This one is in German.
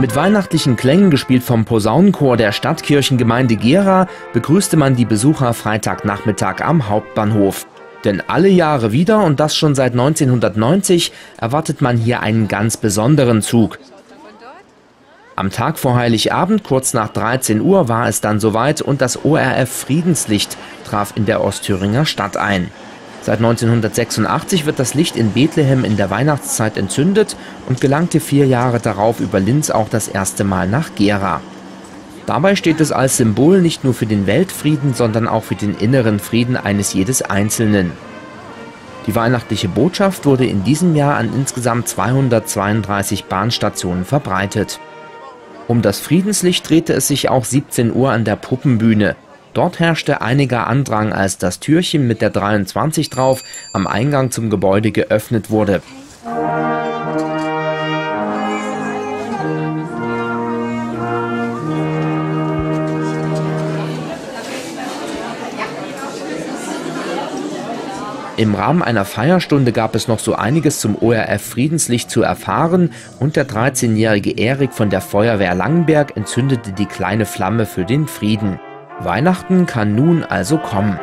Mit weihnachtlichen Klängen gespielt vom Posaunenchor der Stadtkirchengemeinde Gera begrüßte man die Besucher Freitagnachmittag am Hauptbahnhof. Denn alle Jahre wieder und das schon seit 1990 erwartet man hier einen ganz besonderen Zug. Am Tag vor Heiligabend, kurz nach 13 Uhr, war es dann soweit und das ORF Friedenslicht traf in der Ostthüringer Stadt ein. Seit 1986 wird das Licht in Bethlehem in der Weihnachtszeit entzündet und gelangte vier Jahre darauf über Linz auch das erste Mal nach Gera. Dabei steht es als Symbol nicht nur für den Weltfrieden, sondern auch für den inneren Frieden eines jedes Einzelnen. Die weihnachtliche Botschaft wurde in diesem Jahr an insgesamt 232 Bahnstationen verbreitet. Um das Friedenslicht drehte es sich auch 17 Uhr an der Puppenbühne. Dort herrschte einiger Andrang, als das Türchen mit der 23 drauf am Eingang zum Gebäude geöffnet wurde. Im Rahmen einer Feierstunde gab es noch so einiges zum ORF Friedenslicht zu erfahren und der 13-jährige Erik von der Feuerwehr Langenberg entzündete die kleine Flamme für den Frieden. Weihnachten kann nun also kommen.